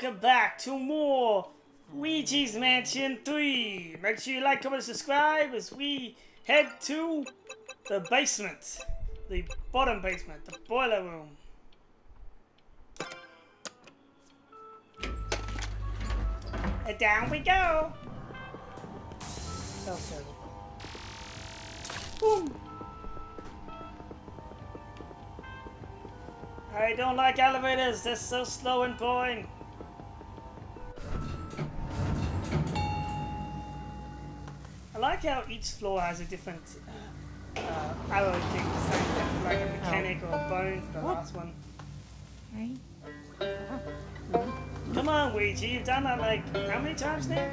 welcome back to more Luigi's Mansion 3. Make sure you like, comment, and subscribe as we head to the basement. The bottom basement, the boiler room. And down we go. Oh. Boom. I don't like elevators, they're so slow and boring. I like how each floor has a different uh, uh, arrow thing, like a mechanic or a bone for the last one. Come on, Ouija, you've done that like how many times now?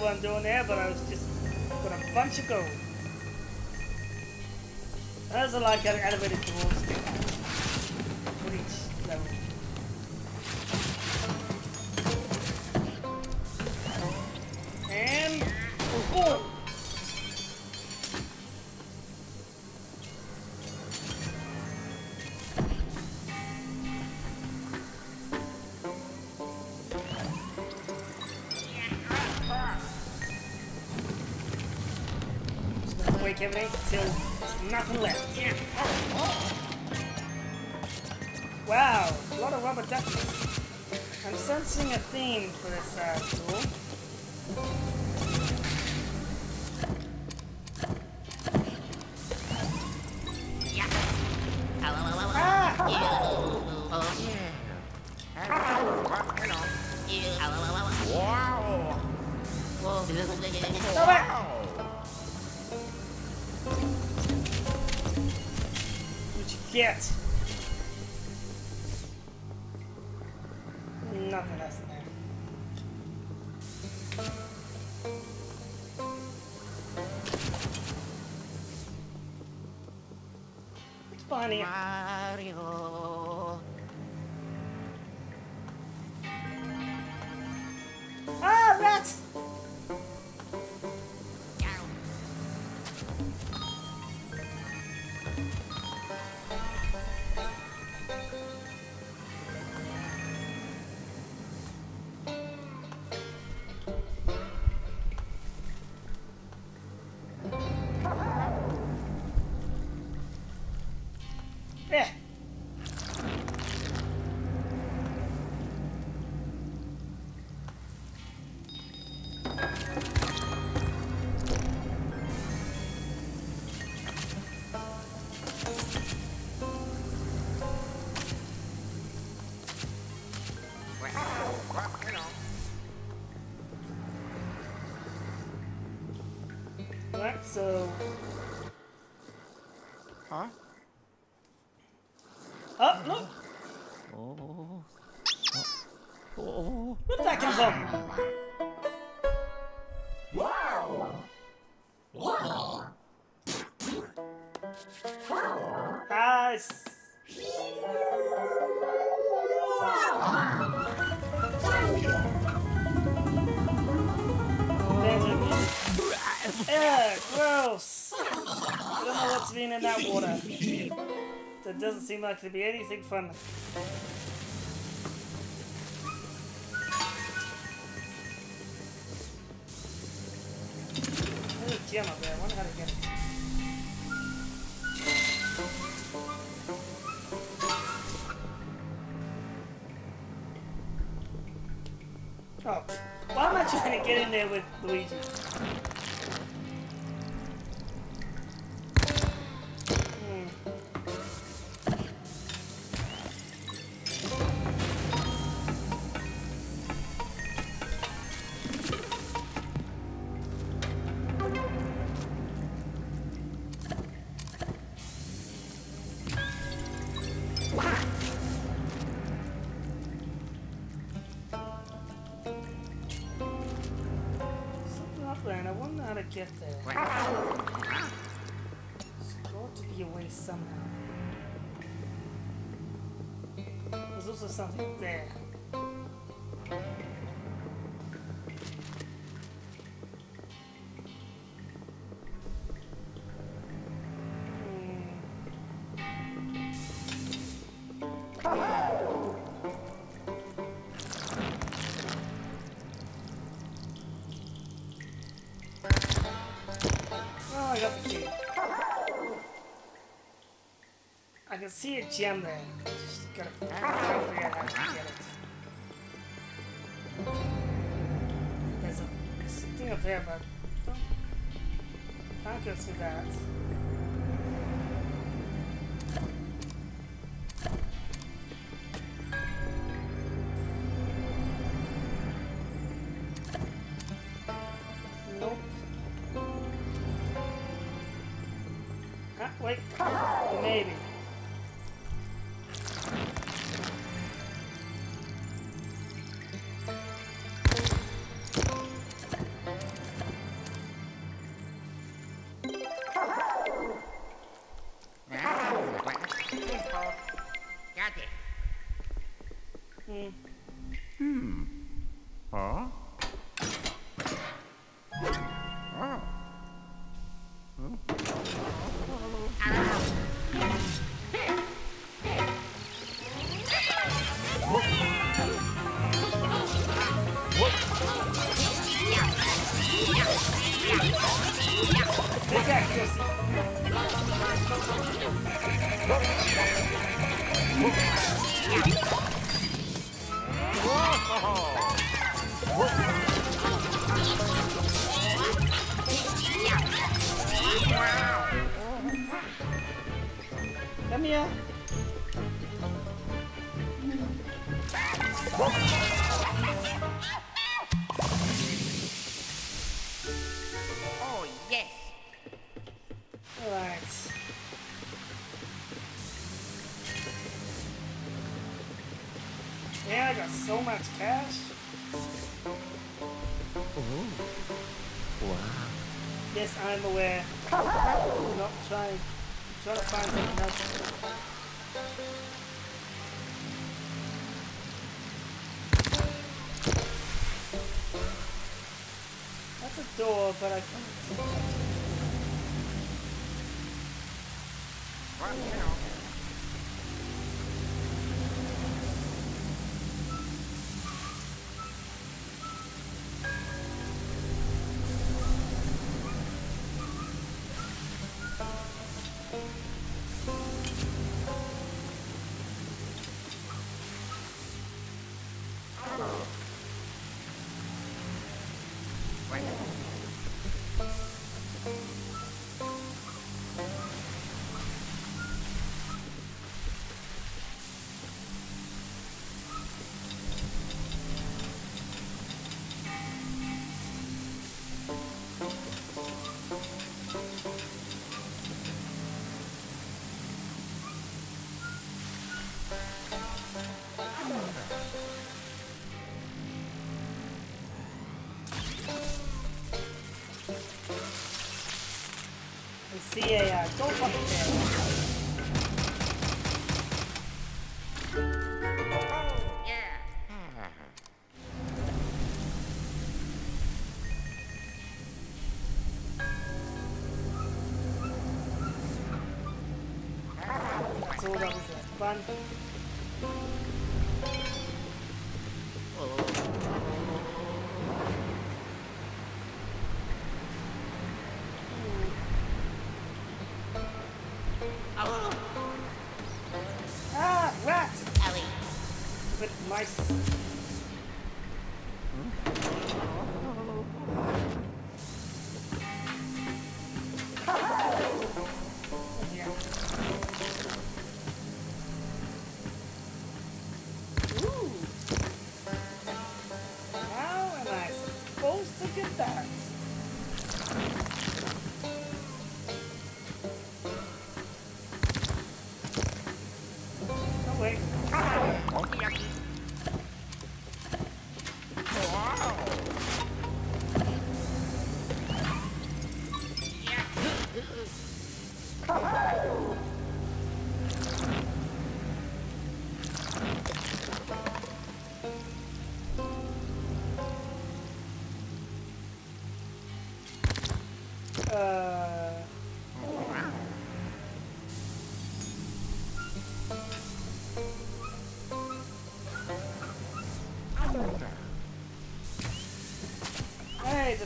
I'm doing there, but I was just got a bunch of gold. Are like ele- elevated doors for just so doesn't seem like to be anything fun. There's a gem up there. I wonder how to get it. Oh, why am I trying to get in there with Luigi? Can see a gem there. Just gotta, figure out how to get it. There's a there's a thing up there, but don't, can't go through that. Yeah, I got so much cash. Wow. Yes, I'm aware. I'm not trying. I'm trying to find something else. That's a door, but I can't. Well, you was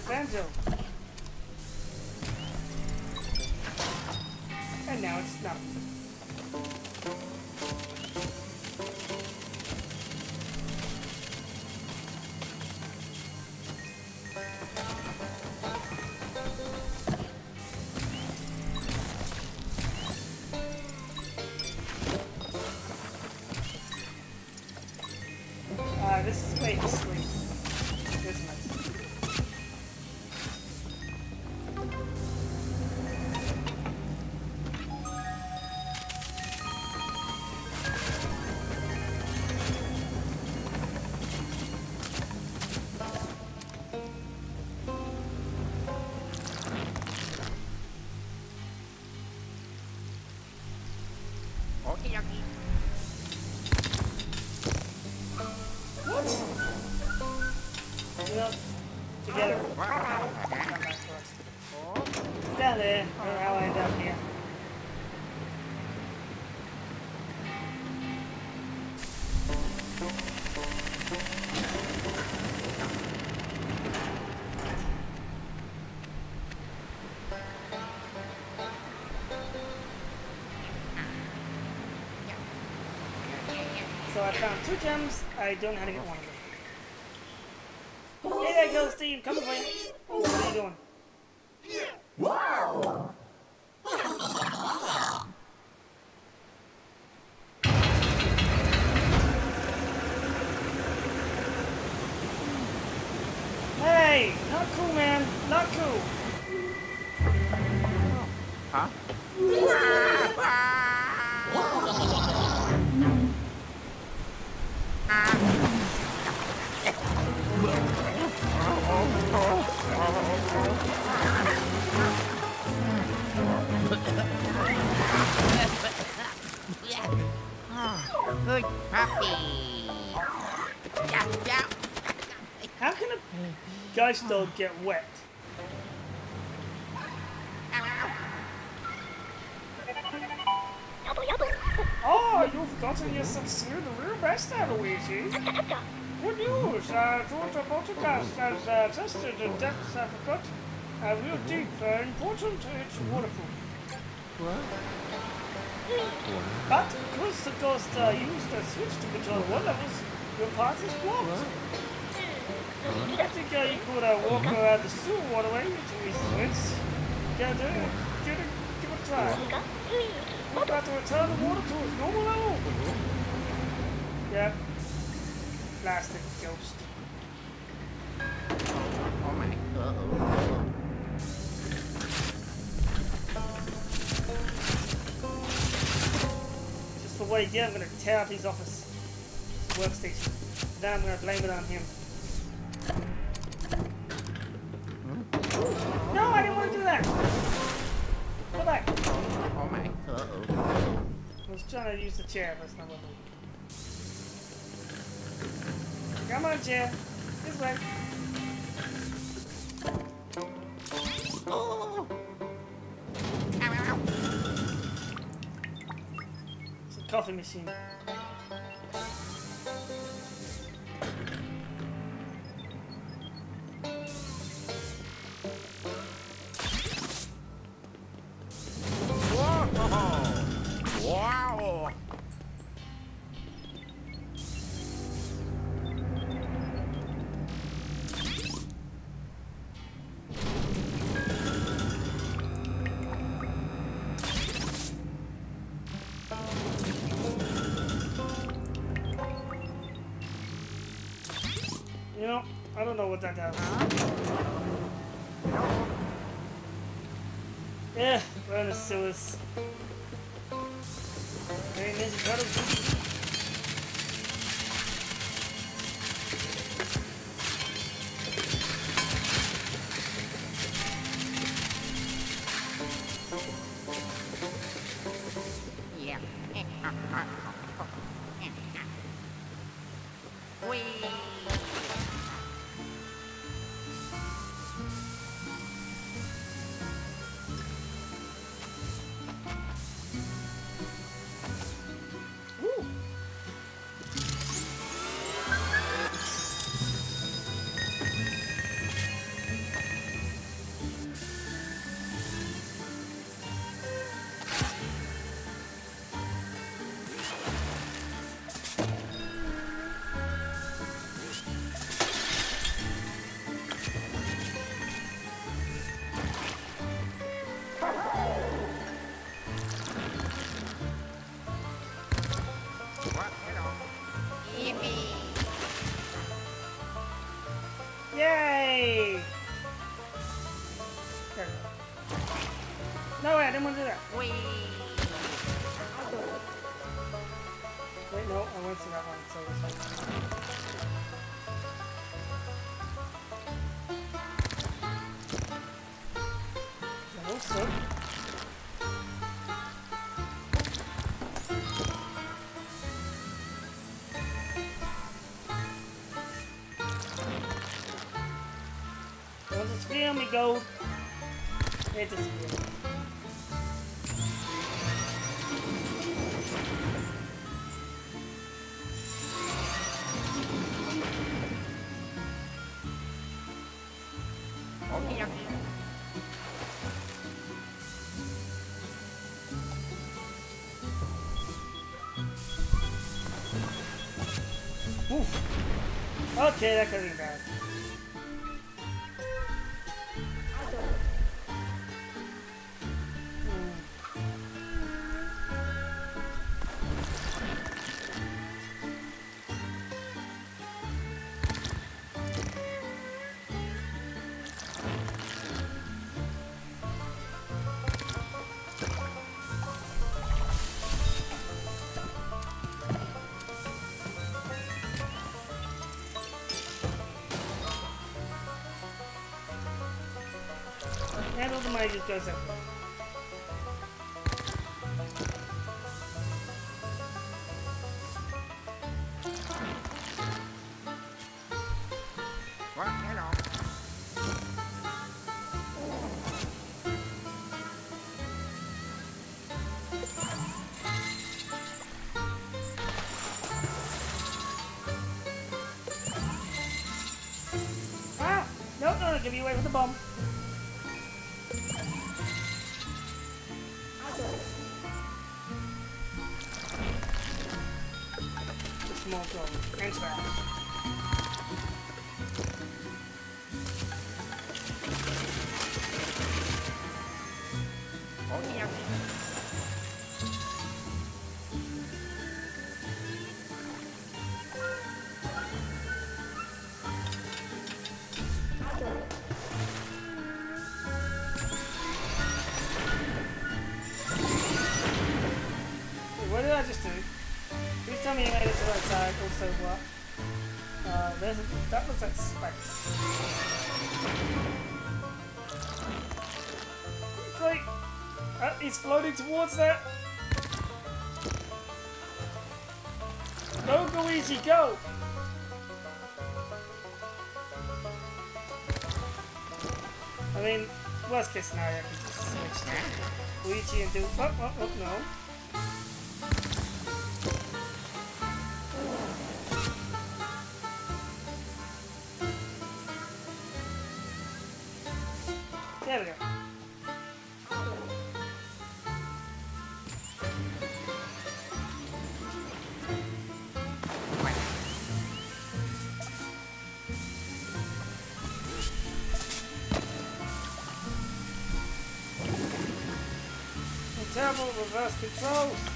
Banjo. So I found two gems. I don't know how to get one of them. Hey there goes Steve. Come for you. What are you doing? Get wet? Oh, you've forgotten your subsume the real best out of Luigi. Good news! Uh, Georgia Poltergust has uh, tested the depths I forgot. Uh, real deep, uh, important, it's waterproof. But because the ghost uh, used a switch to control the water levels, your path is blocked. I think uh, you could uh, walk around the sewer waterway to these switch. Yeah, do it. Give it, give it a try. We're about to return the water to its normal level. Yep. Plastic ghost. Oh my. Uh-oh. Just for what he did, I'm gonna tear up his office workstation. Now I'm gonna blame it on him. I didn't want to do that. Go back. Oh my. Uh-oh. I was trying to use the chair, but it's not working. Come on, chair. This way. Oh. It's a coffee machine. Yeah, we're in it's free on me gold, it disappears. Okie dokie. Oof. Okay, that could give me away with the bomb. Small dog. And trash. Floating towards that. Go, Luigi, go! I mean, worst case scenario, I can just switch Luigi and do. Oh, oh, oh, no. Terrible reverse controls.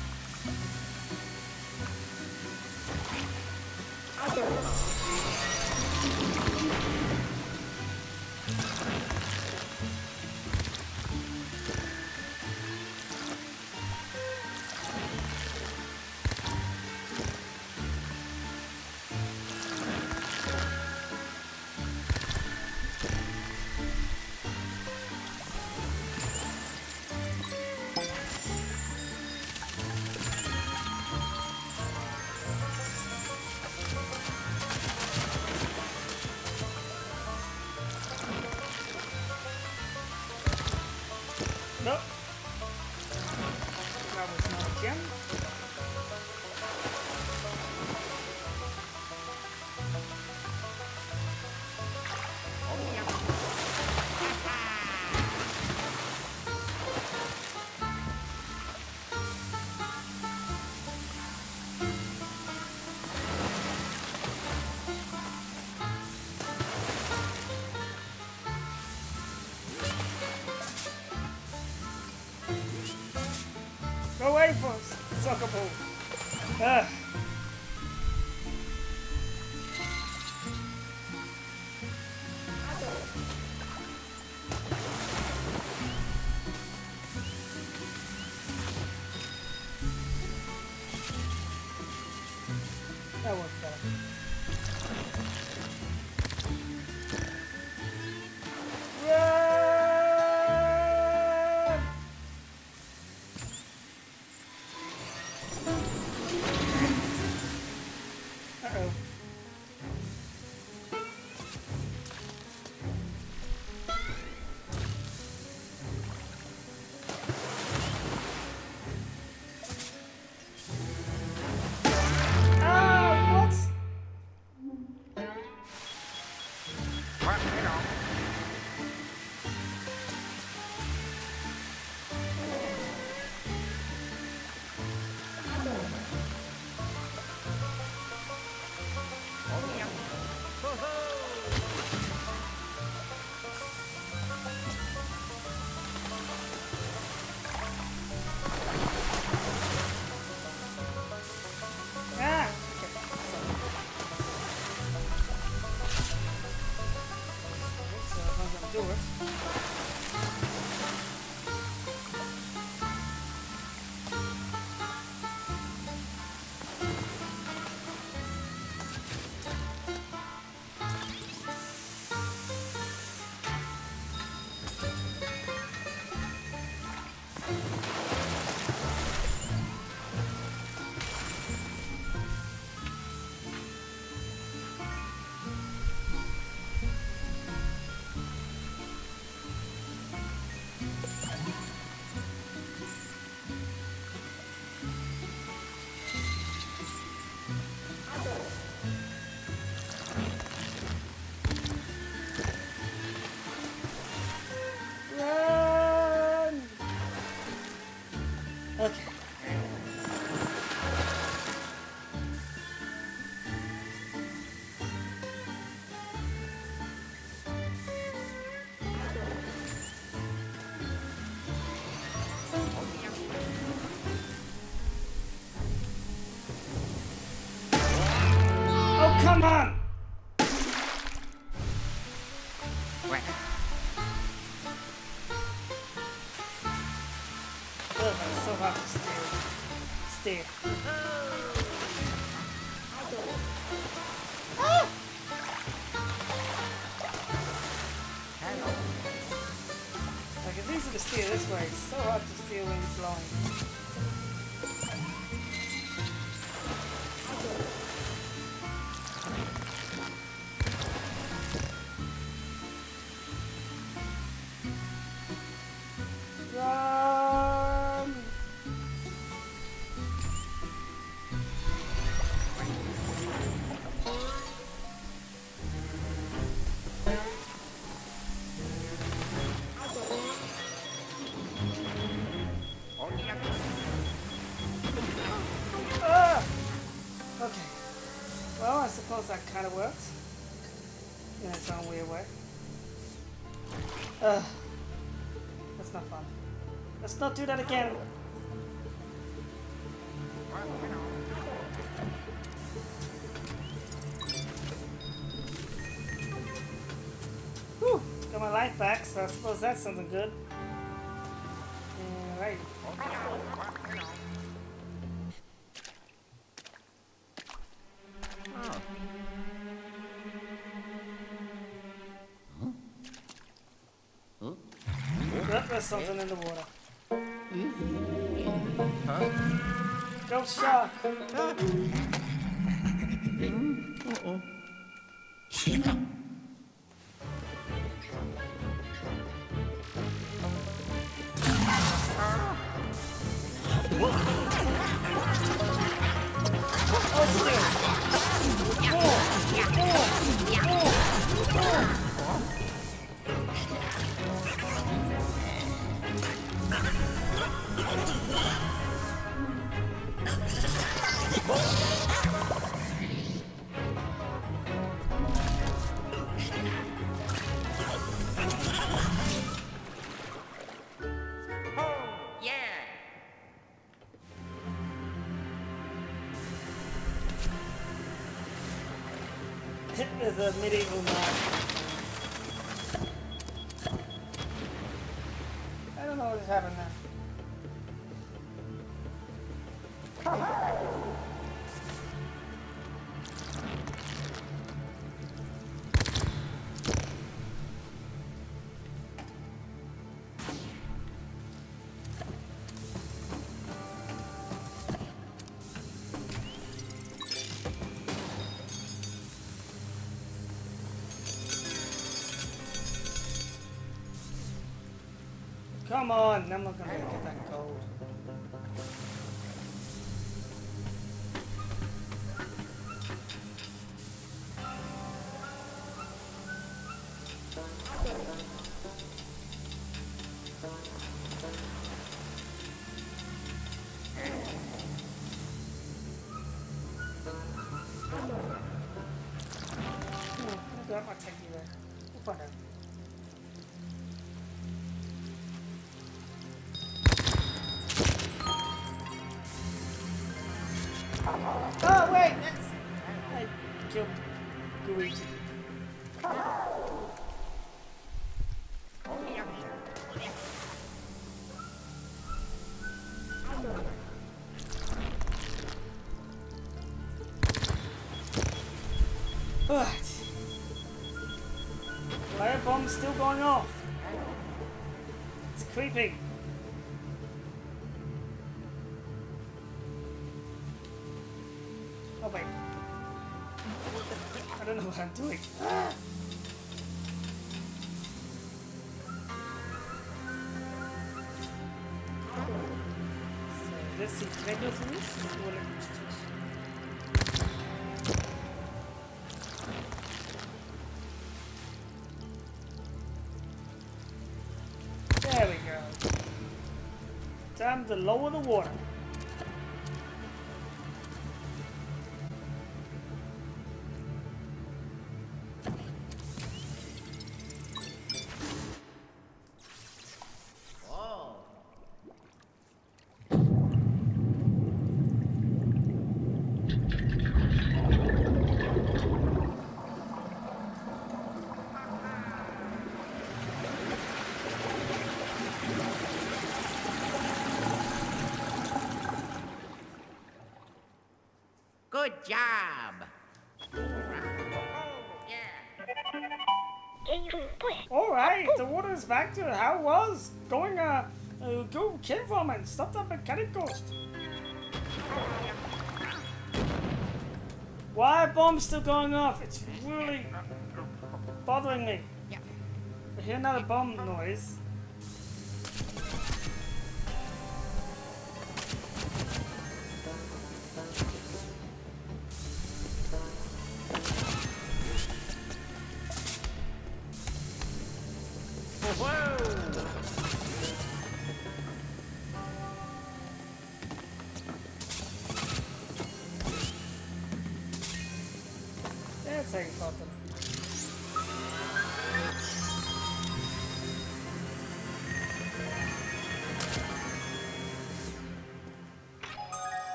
Sucker ball. Ah. It's easy to steer this way. It's so hard to steer when you're flying. not do that again. Whew, got my life back, so I suppose that's something good. Alright. something in the water. shot. the medieval Come on, I'm not gonna get that gold. Hmm, still going off. It's creeping. Oh wait. I don't know what I'm doing. So, let's see. Can? To lower the water. Job. Yeah. Alright, the water is back to how it was. Going, uh, uh go kill from and stop that mechanic ghost. Why are bombs still going off? It's really bothering me. Yeah. I hear another bomb noise.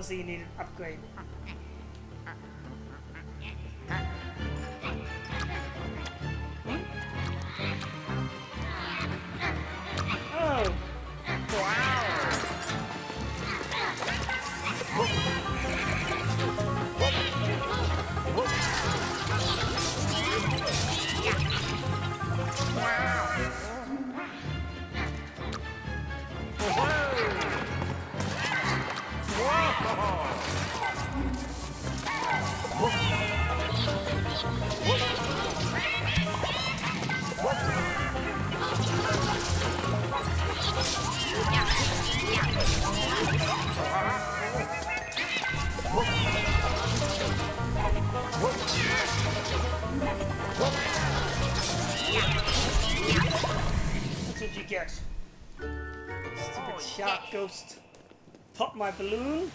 Obviously you need an upgrade. reaction. Stupid oh, shark yeah. ghost. Pop my balloon.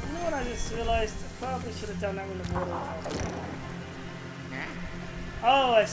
You know what I just realized I probably should have done that with the water. Oh, I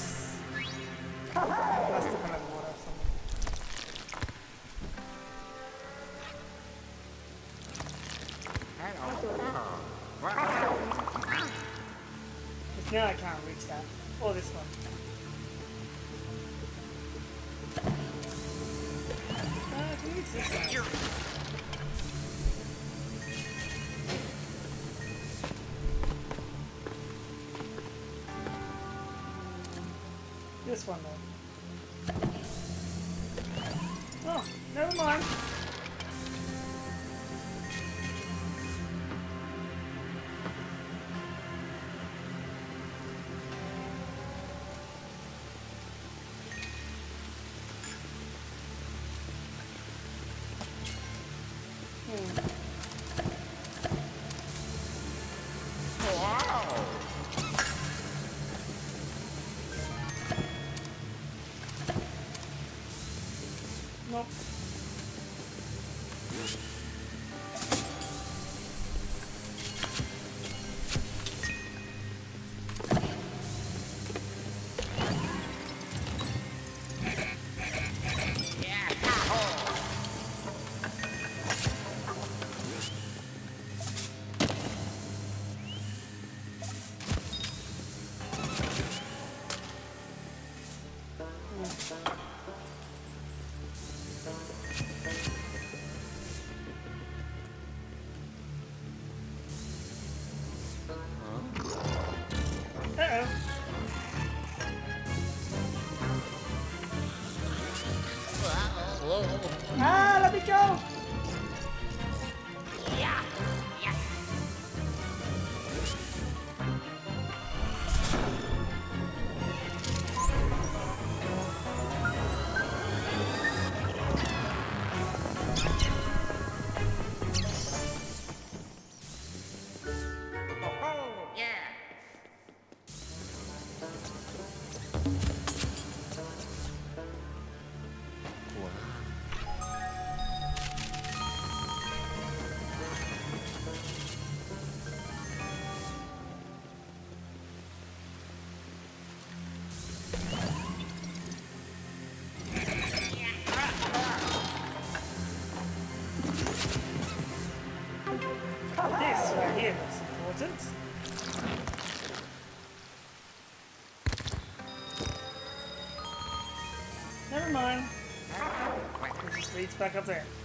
It just leads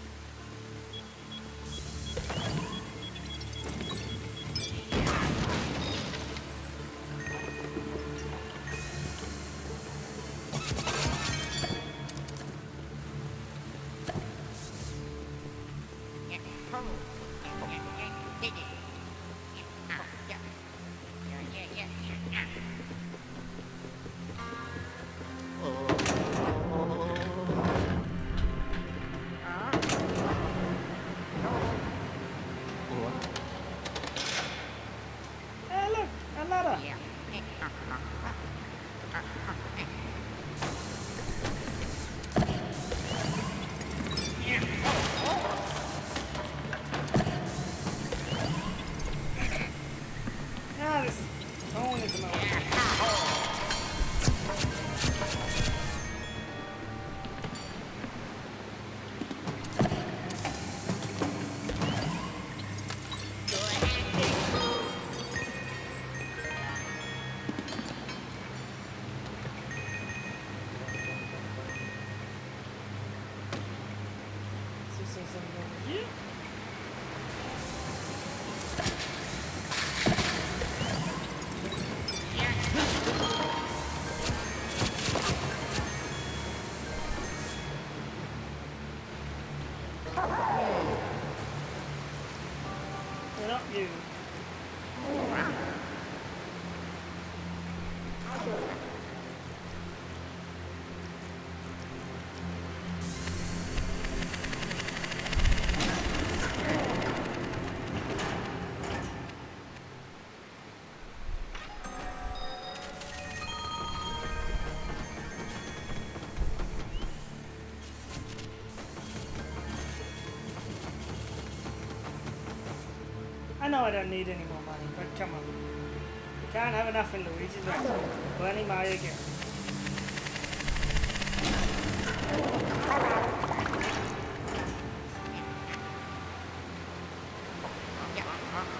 know I don't need any more money, but come on. You can't have enough in Luigi's Mansion. Bernie Mario again.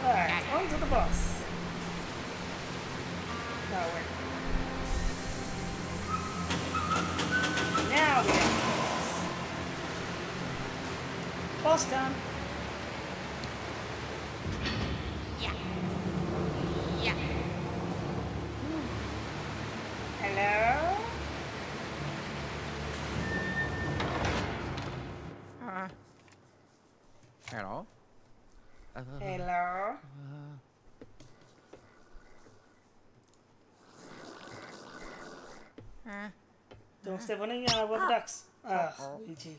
Alright, on to the boss. No, wait. Now we have the boss. Boss done. Hello. Uh, Hello? uh, Don't step on any uh, rubber ducks. Ah, Luigi.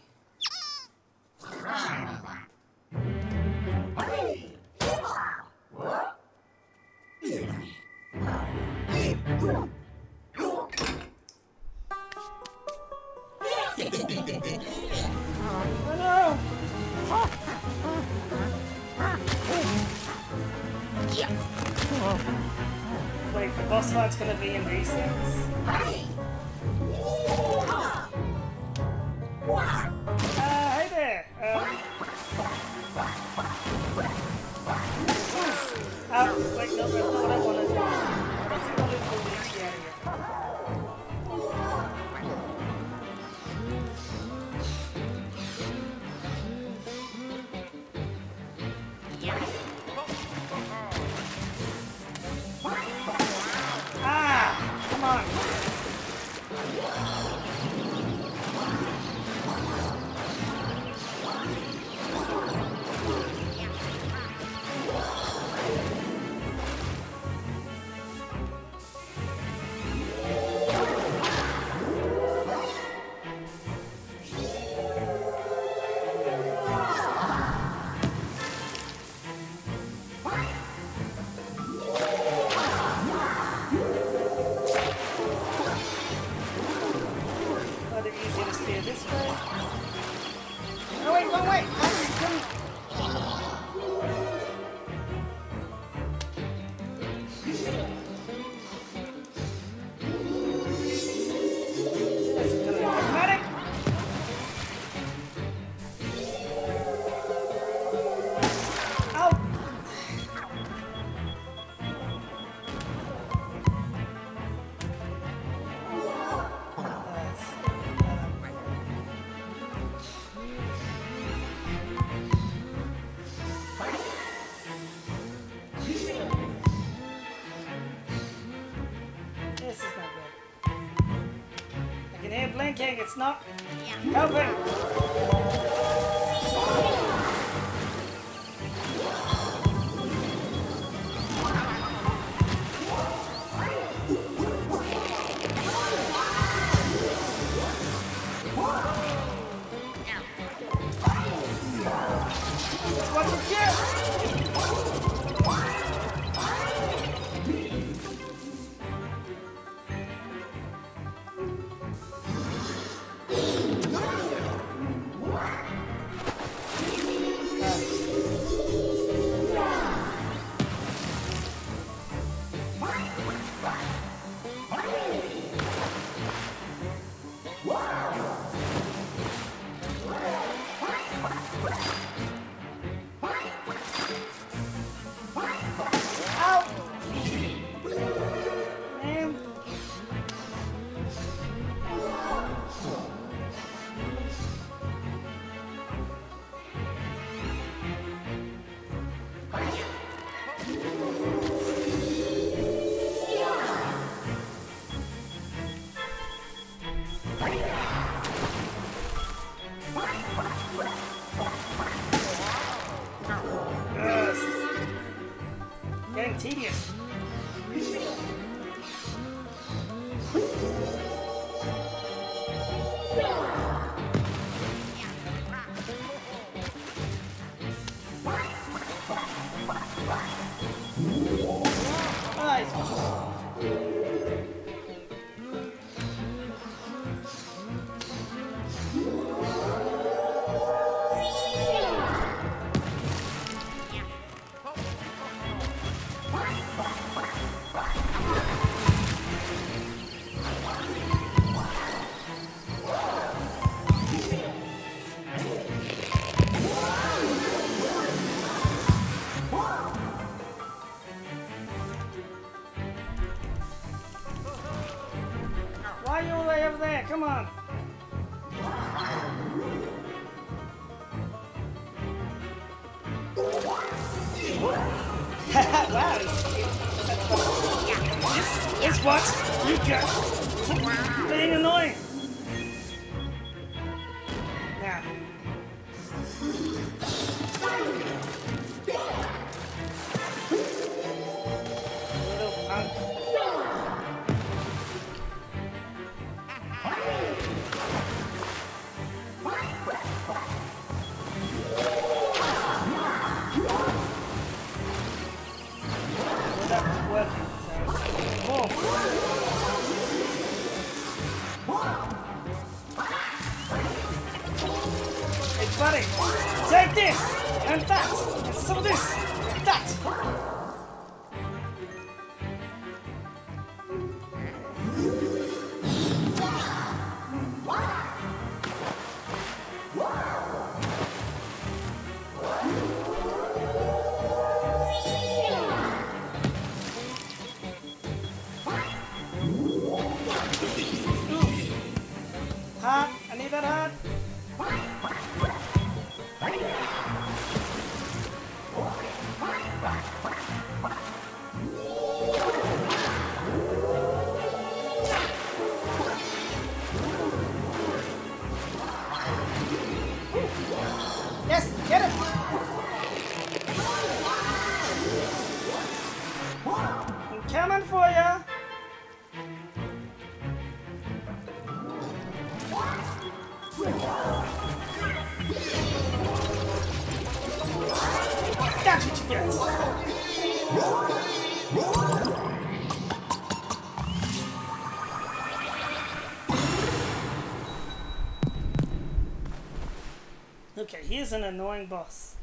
Okay, here's an annoying boss.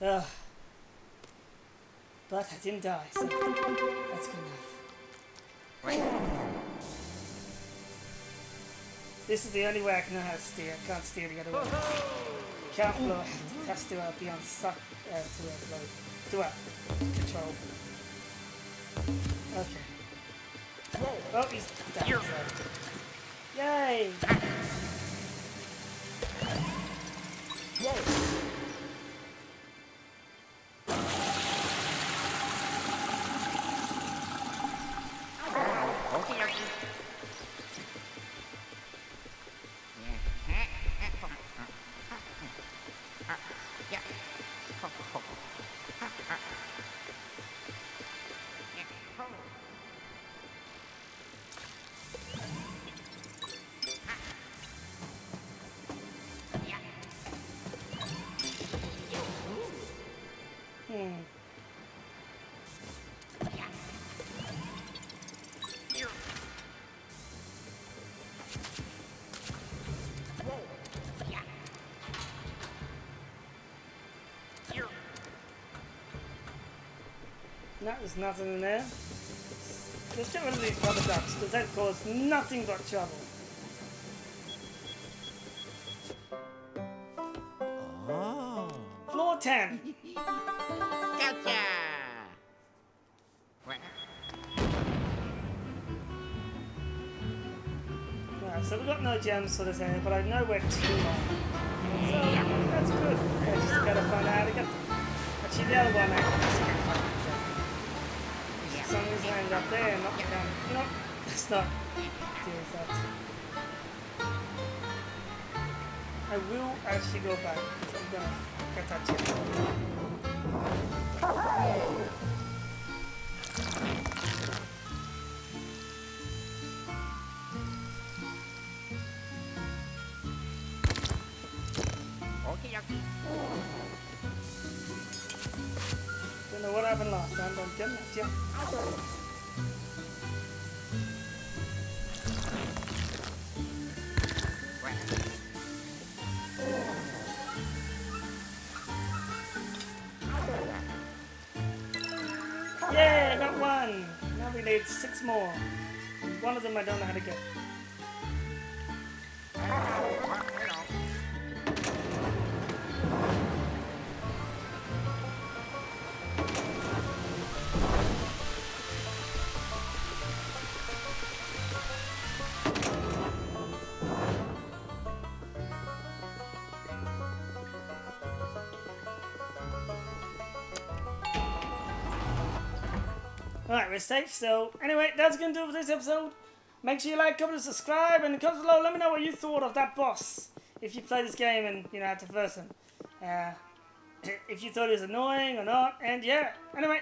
Ugh. But I didn't die, so that's good enough. This is the only way I can know how to steer. I can't steer the other way. Can't blow it. Has to uh, be on suck uh, to uh, blow. To uh, control. Okay. Oh, he's down. Yay! No, there's nothing in there. Let's get rid of these rubber ducks, because that cause nothing but trouble. Oh. Floor 10. Gotcha. Right, so we've got no gems for this area, but I know where to are. So, that's good. I just gotta find out how to get them. Actually, the other one I up there, not down. Let's not do that. I will actually go back, because I'm gonna get that okie dokie. Don't know what happened last time, but I'm getting that gem. More. One of them I don't know how to get. We're safe, so anyway, that's gonna do it for this episode. Make sure you like, comment, and subscribe, and comments below, let me know what you thought of that boss. If you play this game and, you know, had to verse him. Uh, if you thought he was annoying or not, and yeah. Anyway!